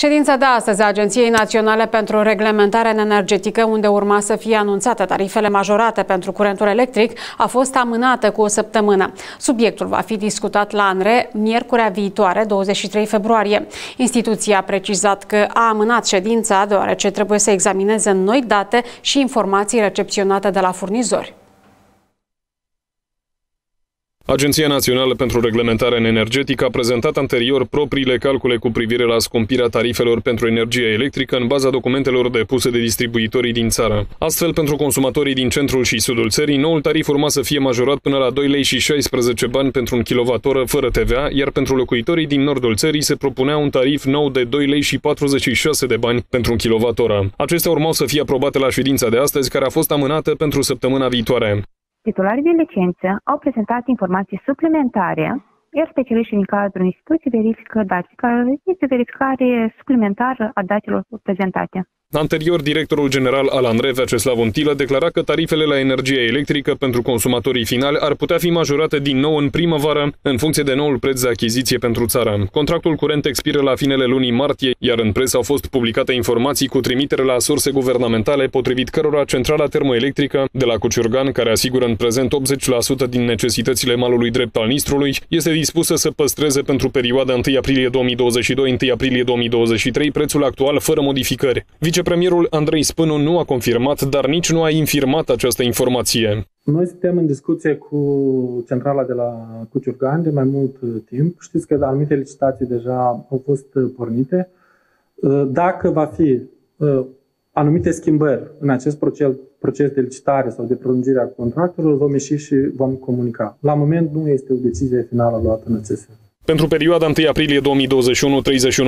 Ședința de astăzi a Agenției Naționale pentru Reglementare Energetică, unde urma să fie anunțate tarifele majorate pentru curentul electric, a fost amânată cu o săptămână. Subiectul va fi discutat la ANRE miercurea viitoare, 23 februarie. Instituția a precizat că a amânat ședința deoarece trebuie să examineze noi date și informații recepționate de la furnizori. Agenția Națională pentru Reglementare Energetică a prezentat anterior propriile calcule cu privire la scumpirea tarifelor pentru energie electrică în baza documentelor depuse de distribuitorii din țară. Astfel, pentru consumatorii din centrul și sudul țării, noul tarif urma să fie majorat până la 2 lei și 16 bani pentru un kWh fără TVA, iar pentru locuitorii din nordul țării se propunea un tarif nou de 2 lei și 46 de bani pentru un kWh. Acestea urmau să fie aprobate la ședința de astăzi, care a fost amânată pentru săptămâna viitoare. Titularii de licență au prezentat informații suplimentare, iar specialiștii din cadrul instituției verifică date, care este verificare suplimentară a datelor prezentate. Anterior, directorul general al ANRE, Vyacheslav Untilă, declara că tarifele la energie electrică pentru consumatorii finali ar putea fi majorate din nou în primăvară, în funcție de noul preț de achiziție pentru țară. Contractul curent expiră la finele lunii martie, iar în presă au fost publicate informații cu trimitere la surse guvernamentale, potrivit cărora centrala termoelectrică de la Cuciurgan, care asigură în prezent 80% din necesitățile malului drept al Nistrului, este dispusă să păstreze pentru perioada 1 aprilie 2022-1 aprilie 2023 prețul actual fără modificări. Vice Vicepremierul Andrei Spânu nu a confirmat, dar nici nu a infirmat această informație. Noi suntem în discuție cu centrala de la Cuciurgan de mai mult uh, timp. Știți că anumite licitații deja au fost uh, pornite. Uh, dacă va fi anumite schimbări în acest proces, proces de licitare sau de prelungire a contractelor, vom ieși și vom comunica. La moment nu este o decizie finală luată în acest sens. Pentru perioada 1 aprilie 2021-31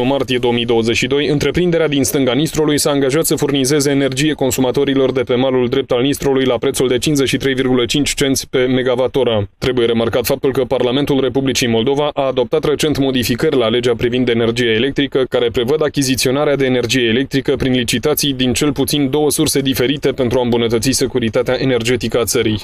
martie 2022, întreprinderea din stânga Nistrului s-a angajat să furnizeze energie consumatorilor de pe malul drept al Nistrului la prețul de 53,5 cenți pe megavatora. Trebuie remarcat faptul că Parlamentul Republicii Moldova a adoptat recent modificări la legea privind energia electrică, care prevăd achiziționarea de energie electrică prin licitații din cel puțin două surse diferite pentru a îmbunătăți securitatea energetică a țării.